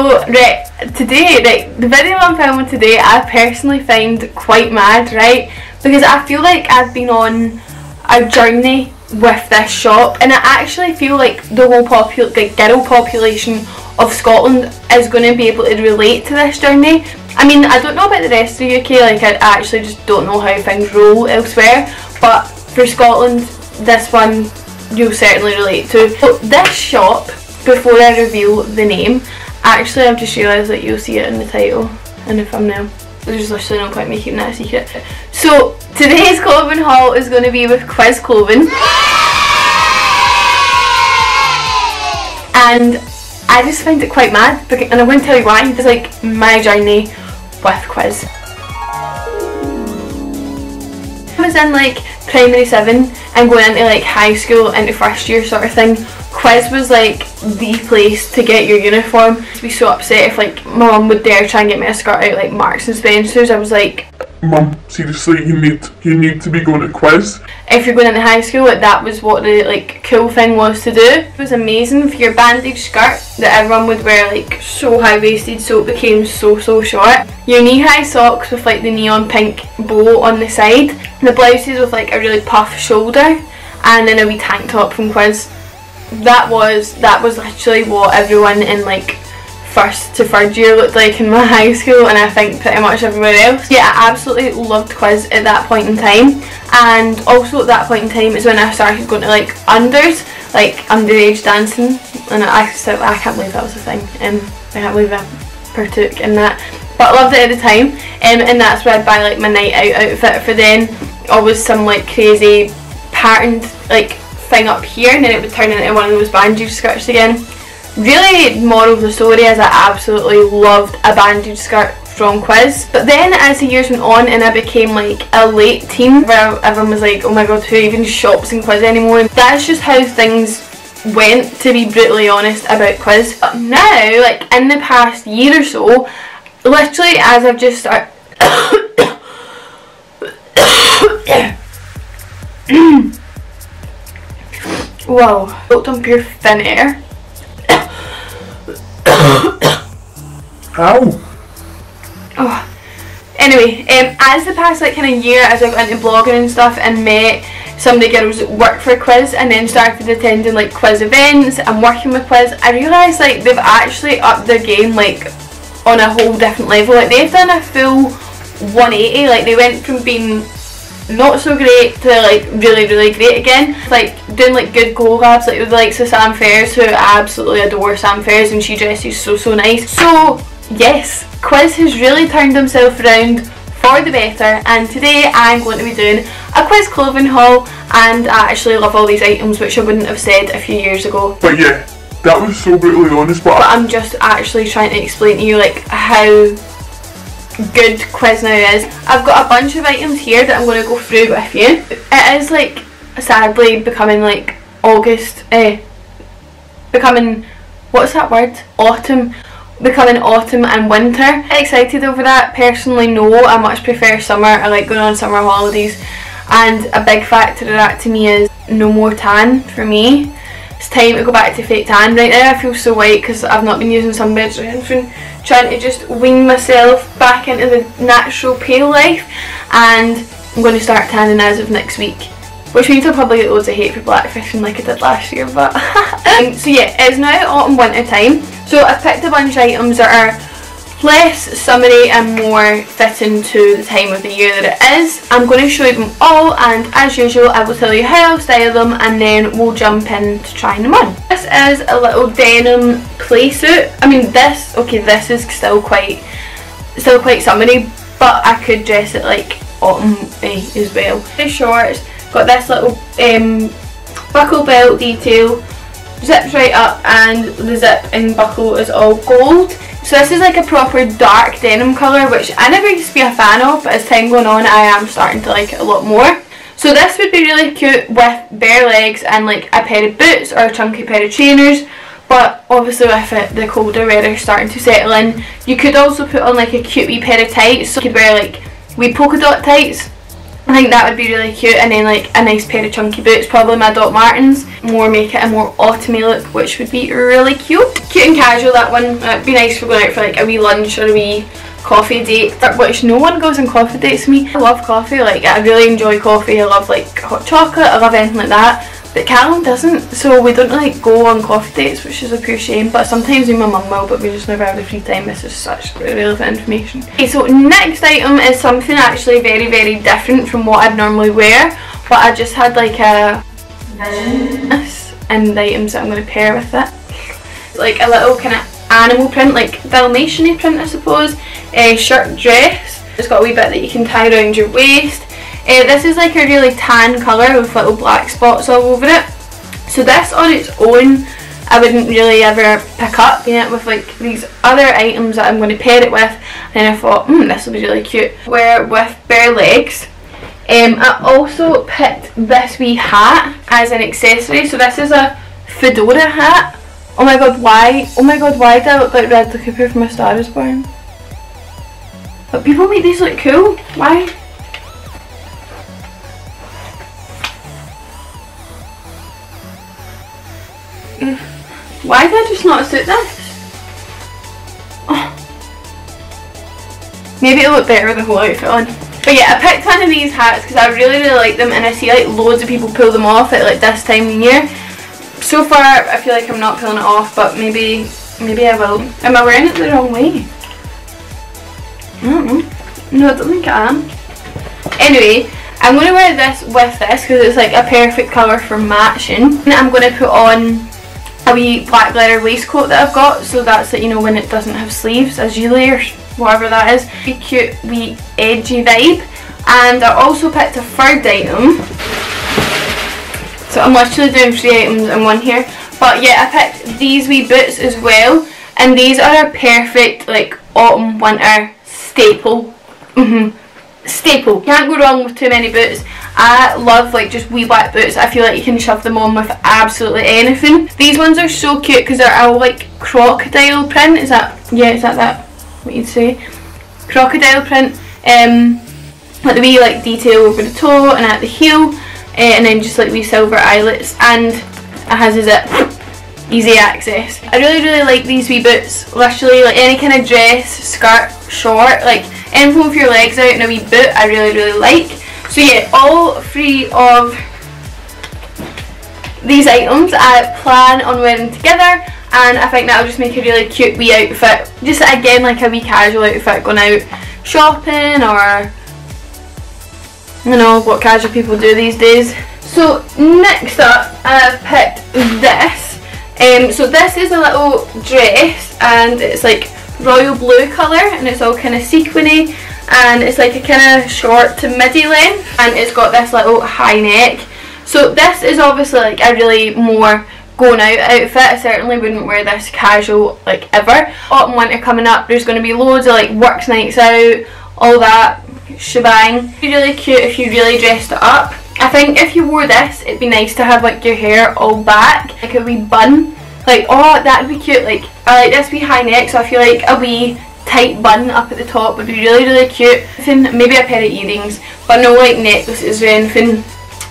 So, right, today, right, the video I'm filming today, I personally find quite mad, right? Because I feel like I've been on a journey with this shop and I actually feel like the whole popu the girl population of Scotland is going to be able to relate to this journey. I mean, I don't know about the rest of the UK, like I actually just don't know how things roll elsewhere, but for Scotland, this one you'll certainly relate to. So this shop, before I reveal the name, actually I've just realised that you'll see it in the title and the thumbnail. There's literally no point making that a secret. So today's clothing haul is going to be with Quiz Clothing. And I just find it quite mad and going to tell you why. It's like my journey with Quiz. I was in like primary 7 and going into like high school into first year sort of thing quiz was like the place to get your uniform. I'd be so upset if like my mum would dare try and get me a skirt out like Marks and Spencer's. I was like Mum, seriously, you need you need to be going to quiz. If you're going into high school, like, that was what the like cool thing was to do. It was amazing for your bandage skirt that everyone would wear like so high waisted, so it became so so short. Your knee high socks with like the neon pink bow on the side. The blouses with like a really puff shoulder, and then a wee tank top from Quiz that was that was literally what everyone in like first to third year looked like in my high school and I think pretty much everywhere else. Yeah, I absolutely loved quiz at that point in time and also at that point in time is when I started going to like unders, like underage dancing and I still, I can't believe that was a thing and um, I can't believe I partook in that but I loved it at the time um, and that's where I'd buy like my night out outfit for then always some like crazy patterned like thing up here and then it would turn into one of those bandage skirts again. Really, moral of the story is I absolutely loved a bandage skirt from Quiz. But then as the years went on and I became like a late teen where everyone was like, oh my god, who even shops in Quiz anymore? That's just how things went, to be brutally honest, about Quiz. But now, like in the past year or so, literally as I've just started... Whoa, built on pure thin air. Ow! Oh. Anyway, um, as the past like kind of year, as I got into blogging and stuff and met some of the girls that work for Quiz and then started attending like Quiz events and working with Quiz, I realised like they've actually upped their game like on a whole different level. Like they've done a full 180, like they went from being not so great to like really really great again. Like doing like good collabs like with the likes of Sam Faiers who I absolutely adore Sam Faiers and she dresses so so nice. So yes Quiz has really turned himself around for the better and today I'm going to be doing a quiz clothing haul and I actually love all these items which I wouldn't have said a few years ago. But yeah that was so brutally honest but, but I'm just actually trying to explain to you like how good quiz now is. I've got a bunch of items here that I'm going to go through with you. It is like sadly becoming like August, eh, becoming, what's that word? Autumn. Becoming autumn and winter. Excited over that. Personally no, I much prefer summer. I like going on summer holidays and a big factor of that to me is no more tan for me. It's time to go back to fake tan. Right now I feel so white because I've not been using sunbeds or anything. Trying to just wean myself back into the natural pale life. And I'm going to start tanning as of next week. Which means I'll probably get loads of hate for blackfishing like I did last year but um, so yeah it's now autumn winter time. So I've picked a bunch of items that are less summery and more fitting to the time of the year that it is. I'm going to show you them all and as usual I will tell you how I'll style them and then we'll jump into trying them on. This is a little denim play suit. I mean this, okay this is still quite, still quite summery but I could dress it like autumn as well. The shorts, got this little um, buckle belt detail, zips right up and the zip and buckle is all gold. So this is like a proper dark denim colour which I never used to be a fan of but as time going on I am starting to like it a lot more. So this would be really cute with bare legs and like a pair of boots or a chunky pair of trainers but obviously with it, the colder weather starting to settle in. You could also put on like a cute wee pair of tights. So you could wear like wee polka dot tights I think that would be really cute and then like a nice pair of chunky boots, probably my Doc Martens. More make it a more autumny look which would be really cute. Cute and casual that one, it'd be nice for going out for like a wee lunch or a wee coffee date, which no one goes on coffee dates with me. I love coffee, like I really enjoy coffee, I love like hot chocolate, I love anything like that. But Callum doesn't, so we don't like go on coffee dates, which is a pure shame. But sometimes me and my mum will, but we just never have the free time. This is such relevant information. Okay, so next item is something actually very, very different from what I'd normally wear. But I just had like a vision and the items that I'm going to pair with it. Like a little kind of animal print, like Dalmatian print I suppose. A shirt dress. It's got a wee bit that you can tie around your waist uh, this is like a really tan colour with little black spots all over it. So this on its own I wouldn't really ever pick up you know, with like these other items that I'm going to pair it with and I thought hmm this will be really cute. Wear with bare legs. Um, I also picked this wee hat as an accessory so this is a fedora hat. Oh my god why, oh my god why do I look like Bradley Cooper from A Star Is Born? But people make these look cool, why? Why did I just not suit this? Oh. Maybe it'll look better with the whole outfit on. But yeah, I picked one of these hats because I really really like them and I see like loads of people pull them off at like this time of year. So far I feel like I'm not pulling it off but maybe maybe I will. Am I wearing it the wrong way? I don't know. No, I don't think I am. Anyway, I'm going to wear this with this because it's like a perfect colour for matching. And I'm going to put on a wee black leather waistcoat that I've got so that's that you know when it doesn't have sleeves as usually or whatever that is. A cute wee edgy vibe. And I also picked a third item. So I'm literally doing three items in one here. But yeah I picked these wee boots as well. And these are a perfect like autumn winter staple. Mm -hmm. staple can't go wrong with too many boots I love like just wee black boots. I feel like you can shove them on with absolutely anything. These ones are so cute because they're all like crocodile print. Is that, yeah, is that that, what you'd say? Crocodile print. Um, like the wee like detail over the toe and at the heel. Uh, and then just like wee silver eyelets. And it has a zip easy access. I really really like these wee boots, literally like any kind of dress, skirt, short, like anything with your legs out in a wee boot I really really like. So yeah, all three of these items I plan on wearing together and I think that'll just make a really cute wee outfit. Just again like a wee casual outfit going out shopping or you know what casual people do these days. So next up I've picked this. Um, so this is a little dress and it's like royal blue colour and it's all kind of sequiny and it's like a kind of short to midi length and it's got this little high neck. So this is obviously like a really more going out outfit. I certainly wouldn't wear this casual like ever. Autumn winter coming up there's going to be loads of like works nights out all that shebang. Really cute if you really dressed it up. I think if you wore this it'd be nice to have like your hair all back like a wee bun. Like oh that'd be cute. Like I like this wee high neck so I feel like a wee tight bun up at the top would be really really cute. Maybe a pair of earrings but no like necklaces or anything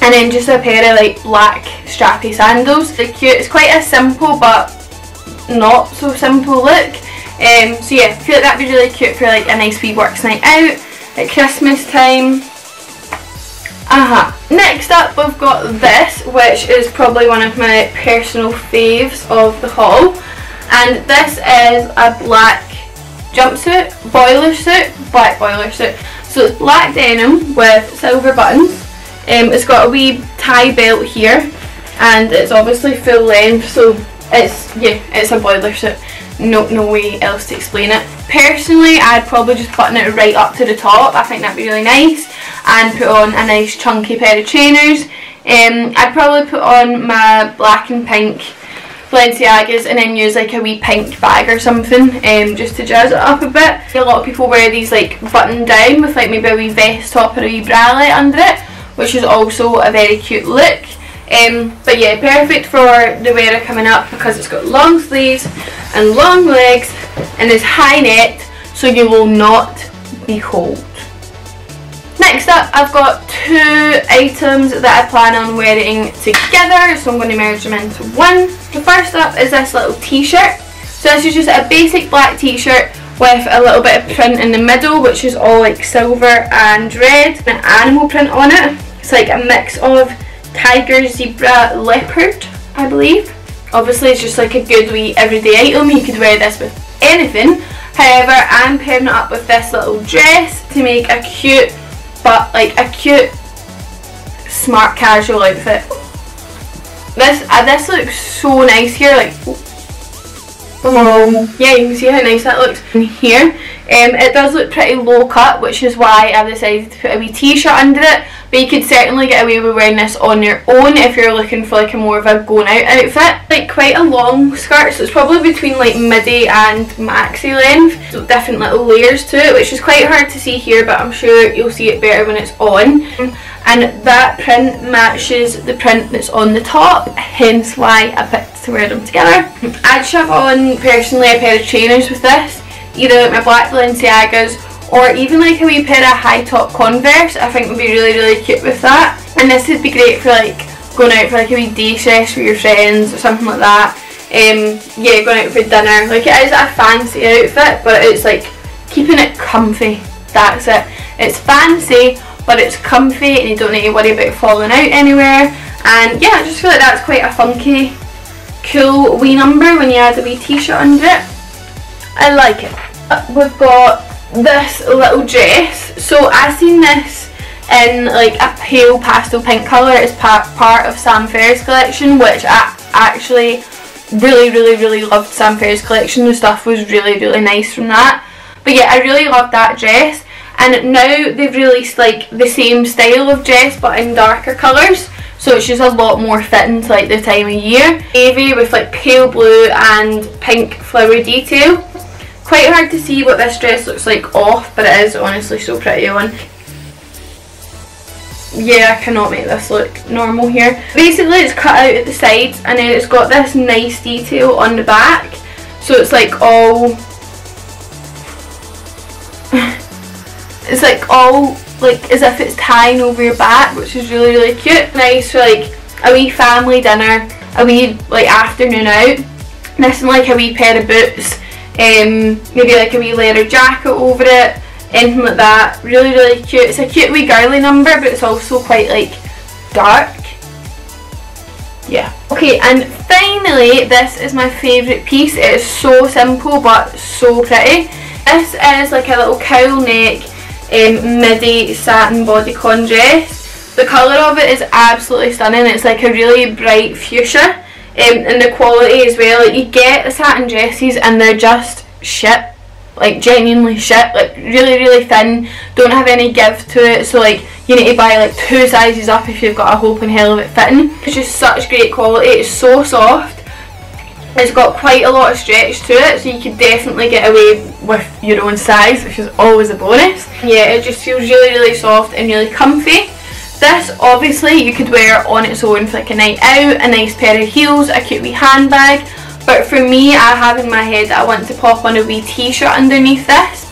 and then just a pair of like black strappy sandals. They're cute. It's quite a simple but not so simple look. Um, so yeah, I feel like that'd be really cute for like a nice wee works night out at Christmas time. Uh-huh. Next up we've got this which is probably one of my personal faves of the haul and this is a black jumpsuit, boiler suit, black boiler suit. So it's black denim with silver buttons. Um, it's got a wee tie belt here and it's obviously full length so it's, yeah, it's a boiler suit. No, no way else to explain it. Personally, I'd probably just button it right up to the top. I think that'd be really nice. And put on a nice chunky pair of trainers. Um, I'd probably put on my black and pink Balenciagas and then use like a wee pink bag or something um, just to jazz it up a bit. A lot of people wear these like button down with like maybe a wee vest top or a wee bralette under it which is also a very cute look. Um, but yeah, perfect for the weather coming up because it's got long sleeves and long legs and is high neck so you will not be cold. Next up, I've got two items that I plan on wearing together, so I'm going to merge them into one. The first up is this little t-shirt. So this is just a basic black t-shirt with a little bit of print in the middle, which is all like silver and red, an animal print on it. It's like a mix of tiger, zebra, leopard, I believe. Obviously it's just like a good wee everyday item, you could wear this with anything. However, I'm pairing it up with this little dress to make a cute, but like a cute, smart casual outfit. This uh, this looks so nice here, like um, yeah, you can see how nice that looks in here. Um, it does look pretty low cut, which is why I've decided to put a wee t-shirt under it. But you could certainly get away with wearing this on your own if you're looking for like a more of a going out outfit. Like quite a long skirt, so it's probably between like midi and maxi length. So different little layers to it, which is quite hard to see here, but I'm sure you'll see it better when it's on and that print matches the print that's on the top hence why I picked to wear them together. I'd shove on personally a pair of trainers with this either like my black Balenciagas or even like a wee pair of high top Converse I think would be really really cute with that. And this would be great for like going out for like a wee day sesh with your friends or something like that. Um, yeah going out for dinner. Like it is a fancy outfit but it's like keeping it comfy. That's it. It's fancy but it's comfy and you don't need to worry about falling out anywhere. And yeah I just feel like that's quite a funky cool wee number when you add a wee t-shirt under it. I like it. Uh, we've got this little dress. So I seen this in like a pale pastel pink colour. As part, part of Sam Faiers collection which I actually really really really loved Sam Faiers collection. The stuff was really really nice from that. But yeah I really loved that dress. And now they've released like the same style of dress but in darker colours. So it's just a lot more fitting to like the time of year. Navy with like pale blue and pink flower detail. Quite hard to see what this dress looks like off but it is honestly so pretty on. Yeah, I cannot make this look normal here. Basically it's cut out at the sides and then it's got this nice detail on the back. So it's like all it's like all like as if it's tying over your back which is really really cute nice for like a wee family dinner a wee like afternoon out this and like a wee pair of boots um, maybe like a wee leather jacket over it anything like that really really cute it's a cute wee girly number but it's also quite like dark yeah okay and finally this is my favourite piece it is so simple but so pretty this is like a little cowl neck um, midi satin bodycon dress. The colour of it is absolutely stunning. It's like a really bright fuchsia. Um, and the quality as well. Like you get the satin dresses and they're just shit. Like genuinely shit. Like really really thin. Don't have any give to it. So like you need to buy like two sizes up if you've got a hope in hell of it fitting. It's just such great quality. It's so soft it's got quite a lot of stretch to it so you could definitely get away with your own size which is always a bonus. Yeah it just feels really really soft and really comfy. This obviously you could wear on its own for like a night out, a nice pair of heels, a cute wee handbag but for me I have in my head that I want to pop on a wee t-shirt underneath this.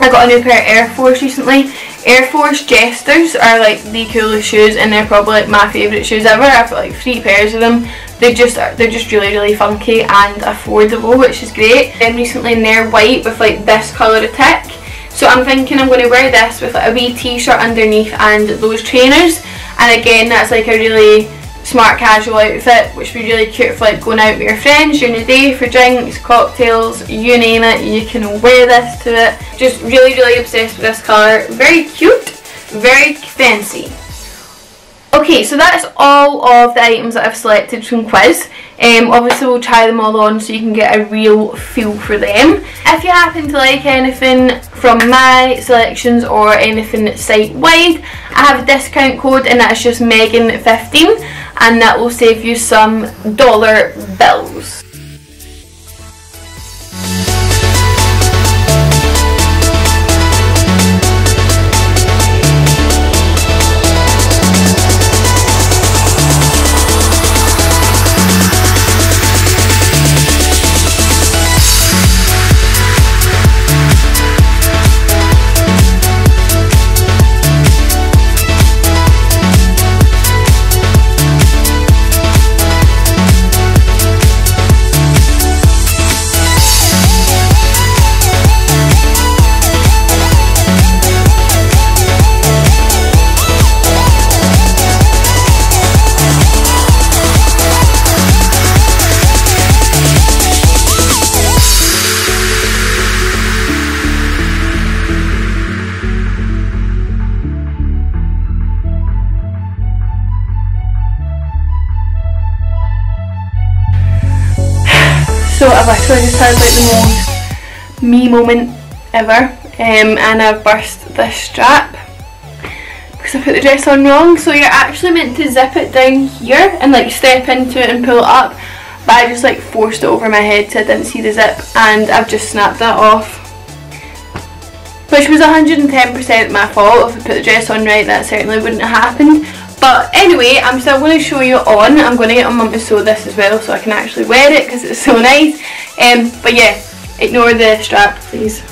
I got a new pair of Air Force recently. Air Force Jesters are like the coolest shoes and they're probably like my favourite shoes ever. I've got like three pairs of them they just they're just really really funky and affordable which is great and recently in their white with like this colour of tick so I'm thinking I'm going to wear this with like a wee t-shirt underneath and those trainers and again that's like a really smart casual outfit which would be really cute for like going out with your friends during the day for drinks, cocktails, you name it, you can wear this to it. Just really really obsessed with this colour, very cute, very fancy. Okay, so that's all of the items that I've selected from Quiz. Um, obviously we'll try them all on so you can get a real feel for them. If you happen to like anything from my selections or anything site-wide, I have a discount code and that's just Megan15 and that will save you some dollar bills. I like the most me moment ever um, and I've burst this strap because I put the dress on wrong. So you're actually meant to zip it down here and like step into it and pull it up but I just like forced it over my head so I didn't see the zip and I've just snapped that off. Which was 110% my fault. If I put the dress on right that certainly wouldn't have happened but anyway I'm still going to show you on. I'm going to get my mum to sew this as well so I can actually wear it because it's so nice. Um, but yeah ignore the strap please